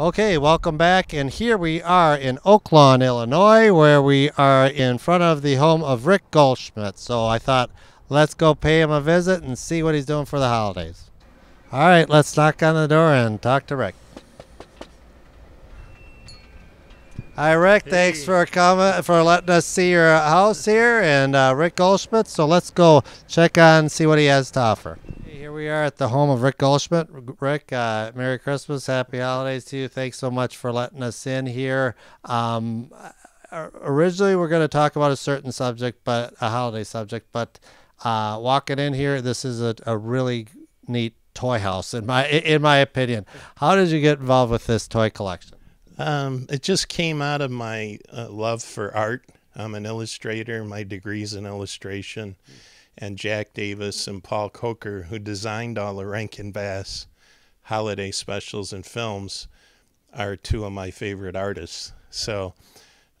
Okay, welcome back. And here we are in Oak Lawn, Illinois, where we are in front of the home of Rick Goldschmidt. So I thought, let's go pay him a visit and see what he's doing for the holidays. All right, let's knock on the door and talk to Rick. Hi, Rick. Thanks for coming, for letting us see your house here, and uh, Rick Goldschmidt. So let's go check on, see what he has to offer. Here we are at the home of Rick Goldschmidt. Rick, uh, Merry Christmas, Happy Holidays to you. Thanks so much for letting us in here. Um, uh, originally, we're going to talk about a certain subject, but a holiday subject. But uh, walking in here, this is a, a really neat toy house, in my in my opinion. How did you get involved with this toy collection? Um, it just came out of my uh, love for art. I'm an illustrator. My degree's in illustration. And Jack Davis and Paul Coker, who designed all the Rankin Bass holiday specials and films, are two of my favorite artists. So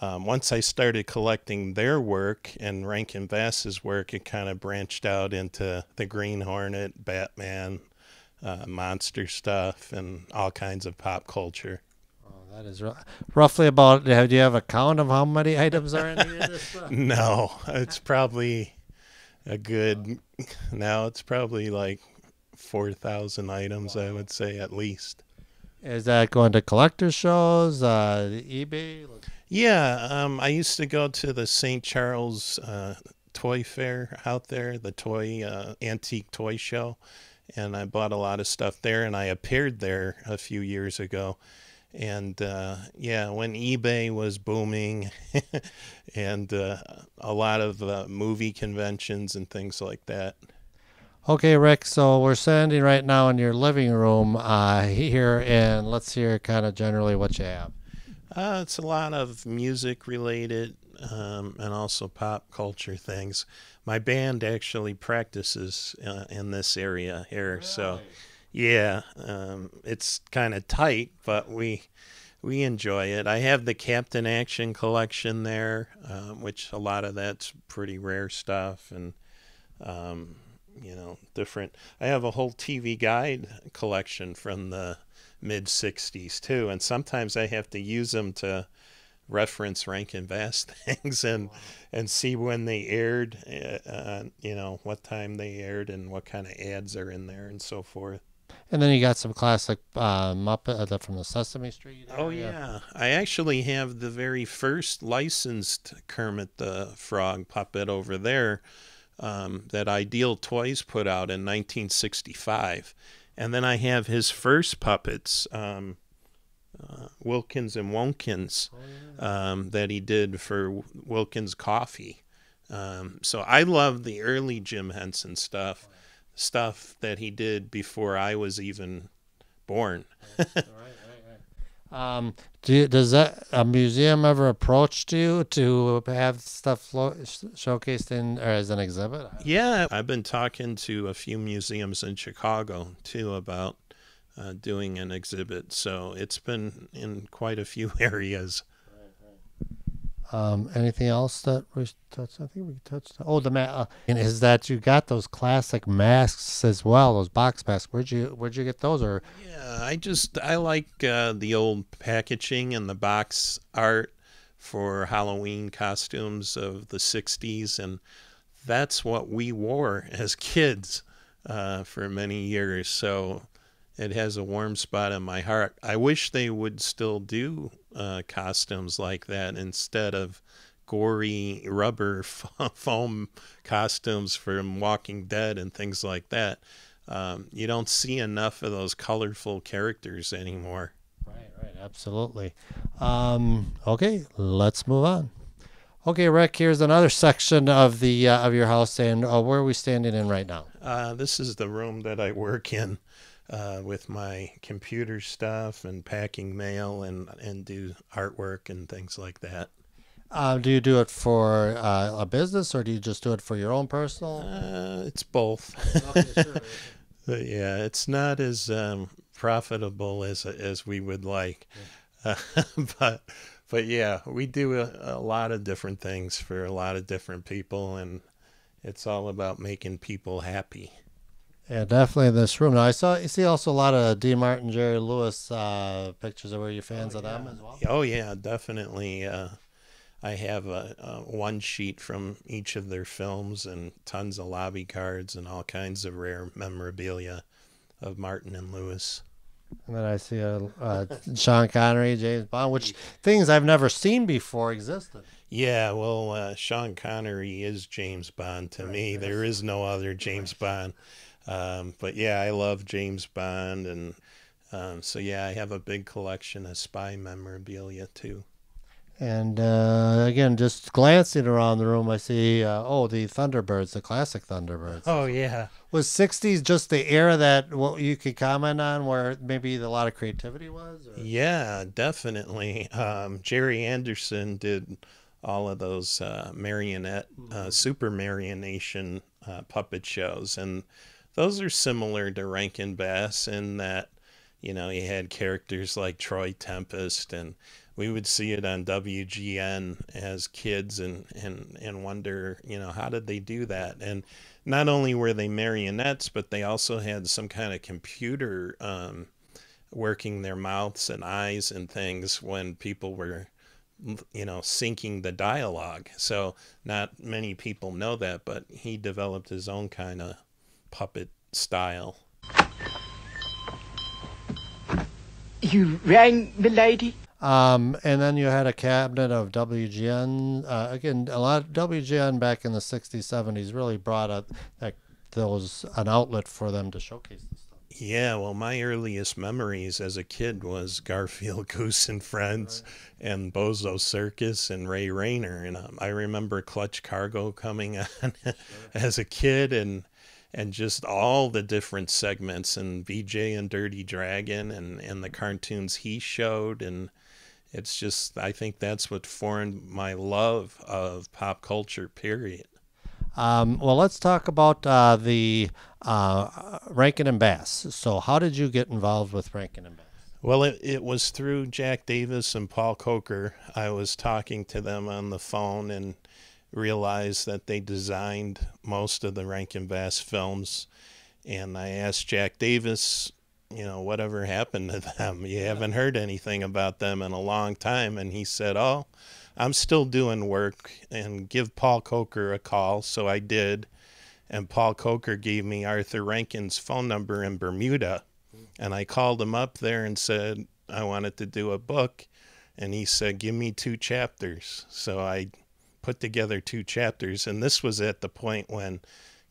um, once I started collecting their work and Rankin Bass's work, it kind of branched out into the Green Hornet, Batman, uh, monster stuff, and all kinds of pop culture. That is ru- roughly about. Do you have a count of how many items are in here? Uh, No, it's probably a good. Now it's probably like four thousand items. I would say at least. is that going to collector shows? Uh, eBay? Yeah, um, I used to go to the St. Charles uh, Toy Fair out there, the toy uh, antique toy show, and I bought a lot of stuff there. And I appeared there a few years ago. And uh, yeah, when eBay was booming, and uh, a lot of uh, movie conventions and things like that. Okay, Rick. So we're standing right now in your living room uh, here, and let's hear kind of generally what you have. Uh, it's a lot of music related um, and also pop culture things. My band actually practices uh, in this area here, so yeah, um, it's kind of tight, but we we enjoy it. I have the Captain Action collection there, um, which a lot of that's pretty rare stuff, and um, you know, different. I have a whole TV guide collection from the mid 60s too and sometimes i have to use them to reference rankin bass things and and see when they aired uh, uh, you know what time they aired and what kind of ads are in there and so forth And then you got some classic uh, Muppet uh, from the Sesame Street. oh yeah. I actually have the very first licensed kermit the frog puppet over there um, that ideal toys put out in 1965 and then I have his first puppets, um, uh, Wilkins and Wonkins, um, that he did for Wilkins Coffee. Um, so I love the early Jim Henson stuff, stuff that he did before I was even born. Um, do you, does that a museum ever approached you to have stuff flo- showcased in or as an exhibit? Yeah, I've been talking to a few museums in Chicago too about uh, doing an exhibit. So it's been in quite a few areas. Um, anything else that we touched? I think we touched. Oh, the ma- uh, is that you got those classic masks as well? Those box masks. Where'd you Where'd you get those? Or Yeah, I just I like uh, the old packaging and the box art for Halloween costumes of the '60s, and that's what we wore as kids uh, for many years. So it has a warm spot in my heart. I wish they would still do uh, costumes like that instead of gory rubber foam costumes from Walking Dead and things like that. Um, you don't see enough of those colorful characters anymore. right, right, absolutely. Um, okay, let's move on. Okay, Rick. Here's another section of the uh, of your house, and uh, where are we standing in right now? Uh, this is the room that I work in uh, with my computer stuff and packing mail and, and do artwork and things like that. Uh, do you do it for uh, a business, or do you just do it for your own personal? Uh, it's both. But yeah, it's not as um, profitable as as we would like. But but yeah, we do a, a lot of different things for a lot of different people, and it's all about making people happy. Yeah, definitely in this room. Now I saw you see also a lot of Dean Martin, Jerry Lewis uh, pictures. Were you fans oh, of yeah. them as well? Oh yeah, definitely. Uh, I have a, a, one sheet from each of their films and tons of lobby cards and all kinds of rare memorabilia of Martin and Lewis. And then I see a uh, Sean Connery, James Bond, which things I've never seen before existed. Yeah, well, uh, Sean Connery is James Bond to right, me. Yes. There is no other James Bond. Um, but yeah, I love James Bond, and um, so yeah, I have a big collection of spy memorabilia too. And uh, again, just glancing around the room, I see uh, oh the Thunderbirds, the classic Thunderbirds. Oh yeah, was '60s just the era that what you could comment on, where maybe a lot of creativity was? Or? Yeah, definitely. Um, Gerry Anderson did all of those uh, marionette, uh, mm-hmm. Supermarionation uh, puppet shows, and those are similar to Rankin Bass in that you know he had characters like Troy Tempest and we would see it on WGN as kids and, and, and wonder, you know, how did they do that? And not only were they marionettes, but they also had some kind of computer um, working their mouths and eyes and things when people were, you know, syncing the dialogue. So not many people know that, but he developed his own kind of puppet style. You rang the lady? Um, and then you had a cabinet of WGN. Uh, again, a lot of WGN back in the 60s, 70s really brought a, that, those an outlet for them to showcase this stuff. Yeah, well, my earliest memories as a kid was Garfield Goose and Friends right. and Bozo Circus and Ray Rayner. And um, I remember Clutch Cargo coming on sure. as a kid and and just all the different segments and BJ and Dirty Dragon and, and the cartoons he showed and it's just I think that's what formed my love of pop culture. Period. Um, well, let's talk about uh, the uh, Rankin and Bass. So, how did you get involved with Rankin and Bass? Well, it, it was through Jack Davis and Paul Coker. I was talking to them on the phone and realized that they designed most of the Rankin Bass films. And I asked Jack Davis you know, whatever happened to them? You haven't heard anything about them in a long time. And he said, Oh, I'm still doing work and give Paul Coker a call. So I did. And Paul Coker gave me Arthur Rankin's phone number in Bermuda. And I called him up there and said, I wanted to do a book. And he said, Give me two chapters. So I put together two chapters. And this was at the point when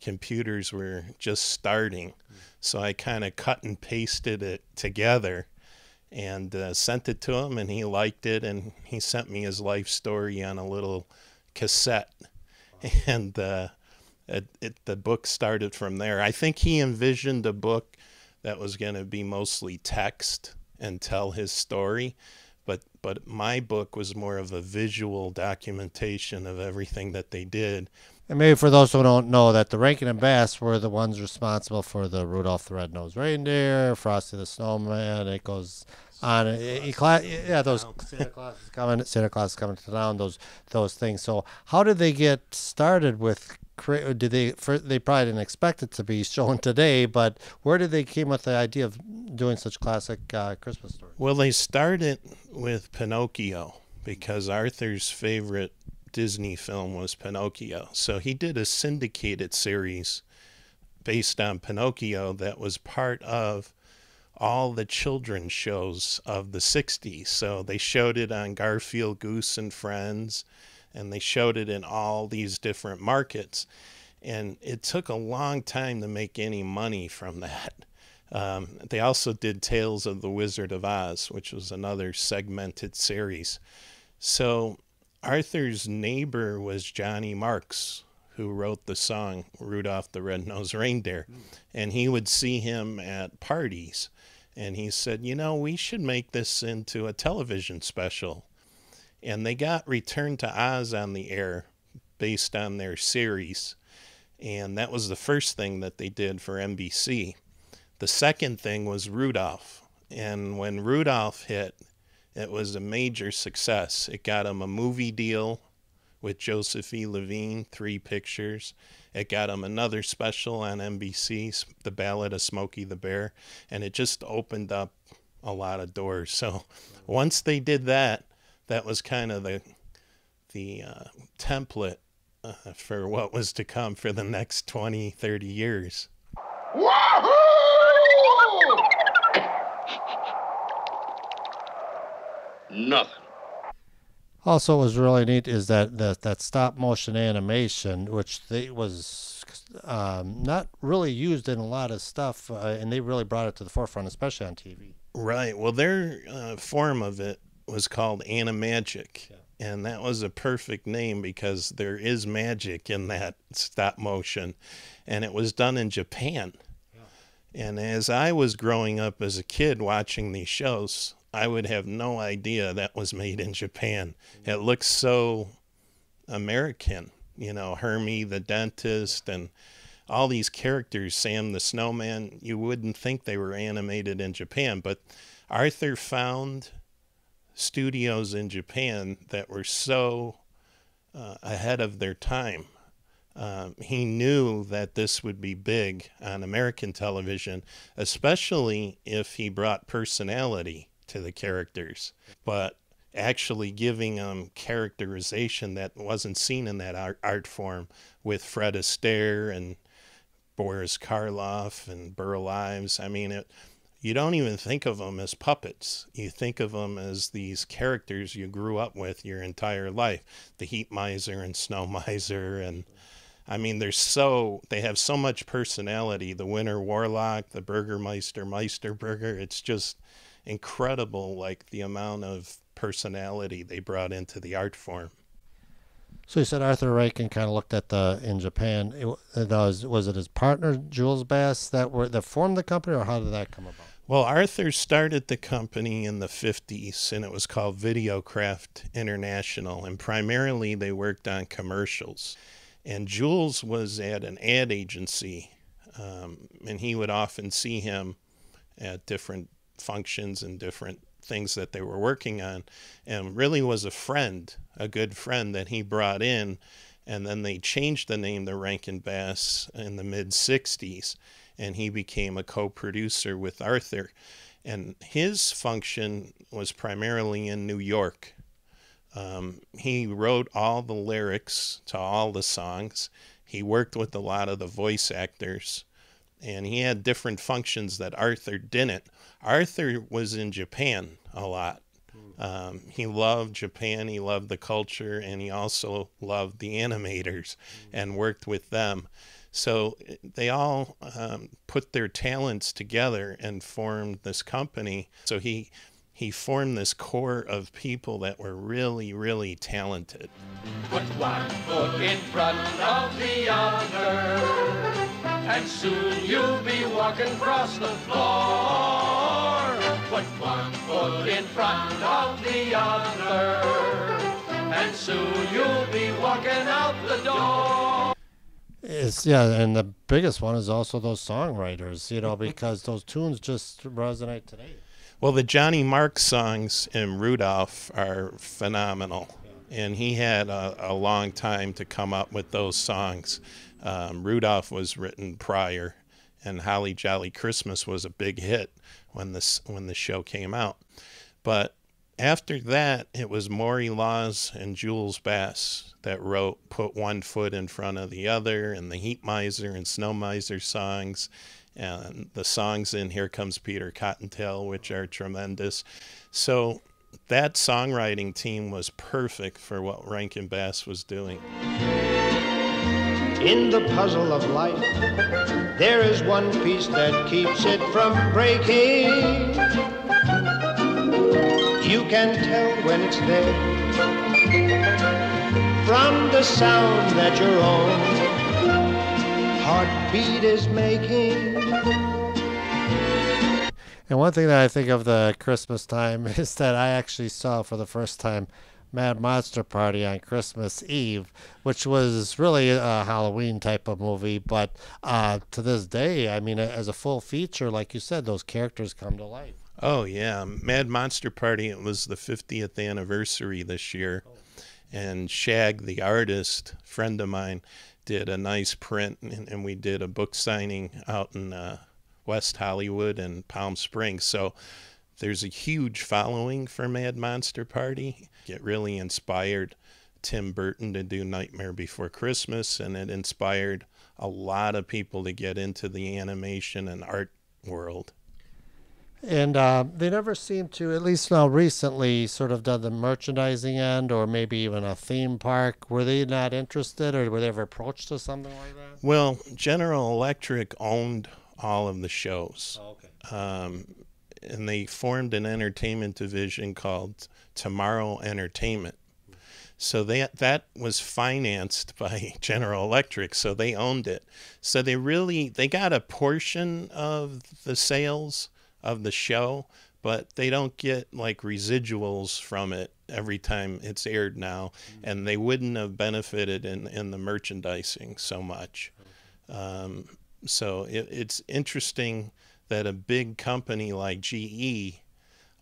computers were just starting. So I kind of cut and pasted it together and uh, sent it to him, and he liked it. And he sent me his life story on a little cassette. And uh, it, it, the book started from there. I think he envisioned a book that was going to be mostly text and tell his story. But, my book was more of a visual documentation of everything that they did and maybe for those who don't know that the Rankin and Bass were the ones responsible for the Rudolph the Red-Nosed Reindeer, Frosty the Snowman. It goes on. yeah, those Santa Claus is coming. Santa Claus is coming to town. Those those things. So how did they get started with? Did they? They probably didn't expect it to be shown today, but where did they came with the idea of doing such classic uh, Christmas stories? Well, they started with Pinocchio because Arthur's favorite Disney film was Pinocchio. So he did a syndicated series based on Pinocchio that was part of all the children's shows of the 60s. So they showed it on Garfield Goose and Friends, and they showed it in all these different markets. And it took a long time to make any money from that. Um, they also did Tales of the Wizard of Oz, which was another segmented series. So Arthur's neighbor was Johnny Marks, who wrote the song Rudolph the Red-Nosed Reindeer. And he would see him at parties. And he said, You know, we should make this into a television special. And they got Return to Oz on the air based on their series. And that was the first thing that they did for NBC. The second thing was Rudolph. And when Rudolph hit, it was a major success. It got him a movie deal with Joseph E. Levine, three pictures. It got him another special on NBC, The Ballad of Smokey the Bear, and it just opened up a lot of doors. So once they did that, that was kind of the the uh, template uh, for what was to come for the next 20, 30 years. Wahoo! Nothing. Also, was really neat is that that, that stop motion animation, which they was um, not really used in a lot of stuff, uh, and they really brought it to the forefront, especially on TV. Right. Well, their uh, form of it was called Animagic. Yeah. And that was a perfect name because there is magic in that stop motion. And it was done in Japan. Yeah. And as I was growing up as a kid watching these shows, I would have no idea that was made in Japan. Mm-hmm. It looks so American, you know, Hermey the dentist and all these characters, Sam the snowman, you wouldn't think they were animated in Japan, but Arthur found studios in Japan that were so uh, ahead of their time. Um, he knew that this would be big on American television, especially if he brought personality to the characters, but actually giving them characterization that wasn't seen in that art, art form with Fred Astaire and Boris Karloff and Burl Ives. I mean, it, you don't even think of them as puppets. You think of them as these characters you grew up with your entire life. The Heat Miser and Snow Miser and I mean, they're so they have so much personality. The Winter Warlock, the Burgermeister, Meisterburger. It's just incredible, like the amount of personality they brought into the art form. So you said Arthur Rankin kind of looked at the in Japan. It, it was was it his partner Jules Bass that were that formed the company, or how did that come about? Well, Arthur started the company in the 50s and it was called Videocraft International. And primarily they worked on commercials. And Jules was at an ad agency um, and he would often see him at different functions and different things that they were working on and really was a friend, a good friend that he brought in. And then they changed the name to Rankin Bass in the mid 60s, and he became a co producer with Arthur. And his function was primarily in New York. Um, he wrote all the lyrics to all the songs. He worked with a lot of the voice actors and he had different functions that Arthur didn't. Arthur was in Japan a lot. Um, he loved Japan, he loved the culture, and he also loved the animators and worked with them. So they all um, put their talents together and formed this company. So he he formed this core of people that were really, really talented. Put one foot in front of the other and soon you'll be walking across the floor. Put one foot in front of the other, and soon you'll be walking out the door. It's yeah, and the biggest one is also those songwriters, you know, because those tunes just resonate today. Well, the Johnny Marks songs in Rudolph are phenomenal, and he had a, a long time to come up with those songs. Um, Rudolph was written prior, and Holly Jolly Christmas was a big hit when this when the show came out. But after that, it was Maury Laws and Jules Bass that wrote "Put One Foot in Front of the Other" and the Heat Miser and Snow Miser songs, and the songs in "Here Comes Peter Cottontail," which are tremendous. So that songwriting team was perfect for what Rankin Bass was doing. In the puzzle of life, there is one piece that keeps it from breaking. You can tell when it's there from the sound that your own heartbeat is making. And one thing that I think of the Christmas time is that I actually saw for the first time Mad Monster Party on Christmas Eve, which was really a Halloween type of movie. But uh, to this day, I mean, as a full feature, like you said, those characters come to life. Oh, yeah. Mad Monster Party, it was the 50th anniversary this year. And Shag, the artist, friend of mine, did a nice print, and, and we did a book signing out in uh, West Hollywood and Palm Springs. So there's a huge following for Mad Monster Party. It really inspired Tim Burton to do Nightmare Before Christmas, and it inspired a lot of people to get into the animation and art world. And uh, they never seem to, at least now recently, sort of done the merchandising end or maybe even a theme park. Were they not interested or were they ever approached to something like that? Well, General Electric owned all of the shows. Oh, okay. Um, and they formed an entertainment division called Tomorrow Entertainment. So that that was financed by General Electric, so they owned it. So they really they got a portion of the sales of the show, but they don't get like residuals from it every time it's aired now, and they wouldn't have benefited in in the merchandising so much. Um, so it, it's interesting that a big company like GE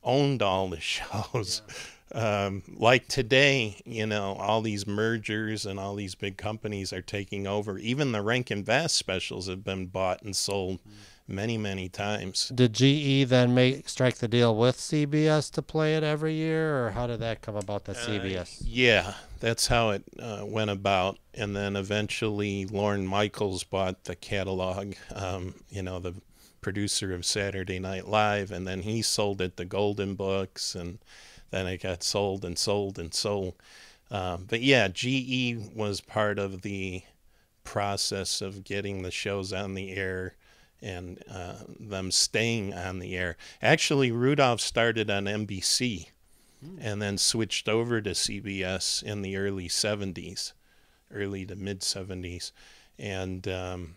owned all the shows. Um, like today, you know, all these mergers and all these big companies are taking over. Even the Rankin Bass specials have been bought and sold many, many times. Did GE then make strike the deal with CBS to play it every year, or how did that come about? That CBS. Yeah, that's how it uh, went about. And then eventually, Lorne Michaels bought the catalog. Um, you know, the producer of Saturday Night Live, and then he sold it to Golden Books, and then it got sold and sold and sold. Um, but yeah, GE was part of the process of getting the shows on the air and uh, them staying on the air. Actually, Rudolph started on NBC and then switched over to CBS in the early 70s, early to mid 70s. And um,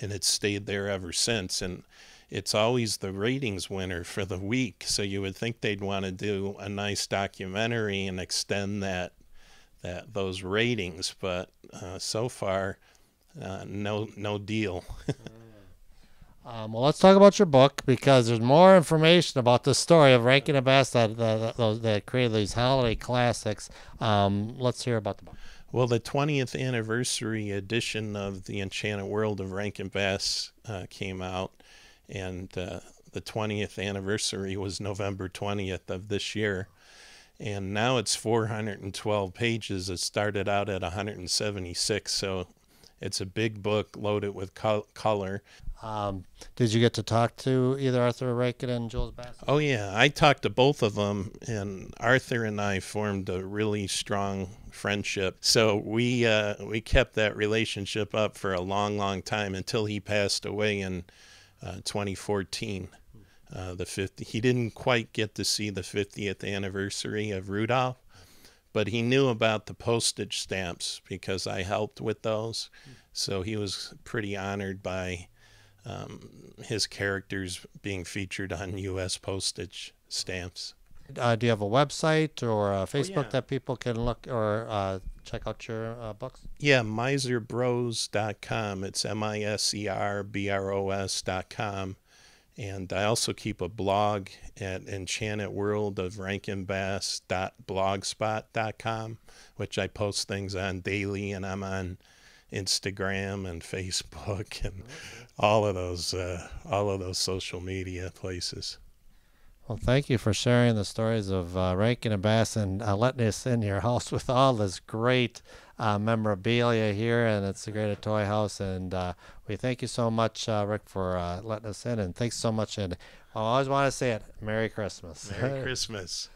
and it's stayed there ever since. And it's always the ratings winner for the week. So you would think they'd want to do a nice documentary and extend that that those ratings, but uh, so far, uh, no no deal. Um, well, let's talk about your book because there's more information about the story of Rankin and Bass that that, that, that created these holiday classics. Um, let's hear about the book. Well, the 20th anniversary edition of The Enchanted World of Rankin Bass uh, came out, and uh, the 20th anniversary was November 20th of this year. And now it's 412 pages. It started out at 176, so it's a big book loaded with col- color. Um, did you get to talk to either Arthur Rankin and Jules Bass? Oh yeah, I talked to both of them, and Arthur and I formed a really strong friendship. So we uh, we kept that relationship up for a long, long time until he passed away in uh, 2014. Uh, the 50, he didn't quite get to see the 50th anniversary of Rudolph, but he knew about the postage stamps because I helped with those. So he was pretty honored by um, his characters being featured on U.S. postage stamps. Uh, do you have a website or a Facebook yeah. that people can look or uh, check out your uh, books? Yeah, miserbros.com. It's M I S E R B R O S.com. And I also keep a blog at Enchanted World of Rankin which I post things on daily, and I'm on Instagram and Facebook and all of those uh, all of those social media places. Well, thank you for sharing the stories of uh, Rankin and Bass and uh, letting us in your house with all this great uh, memorabilia here. And it's a great toy house. And uh, we thank you so much, uh, Rick, for uh, letting us in. And thanks so much. And I always want to say it Merry Christmas. Merry Christmas.